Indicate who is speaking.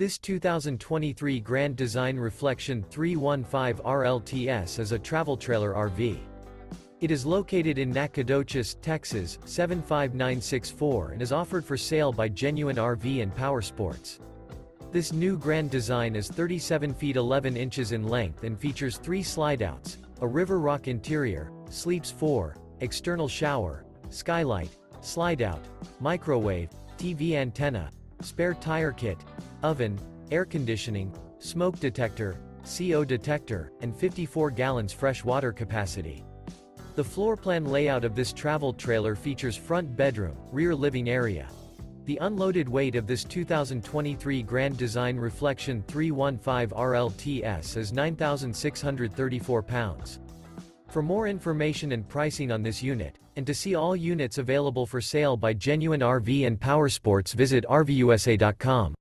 Speaker 1: This 2023 Grand Design Reflection 315 RLTS is a travel trailer RV. It is located in Nacogdoches, Texas, 75964 and is offered for sale by Genuine RV and Power Sports. This new Grand Design is 37 feet 11 inches in length and features three slideouts, a river rock interior, sleeps 4, external shower, skylight, slideout, microwave, TV antenna, spare tire kit, oven, air conditioning, smoke detector, CO detector, and 54 gallons fresh water capacity. The floor plan layout of this travel trailer features front bedroom, rear living area. The unloaded weight of this 2023 Grand Design Reflection 315 RLTS is 9,634 pounds. For more information and pricing on this unit, and to see all units available for sale by Genuine RV and Powersports visit RVUSA.com.